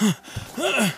Huh?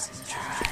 This is dry.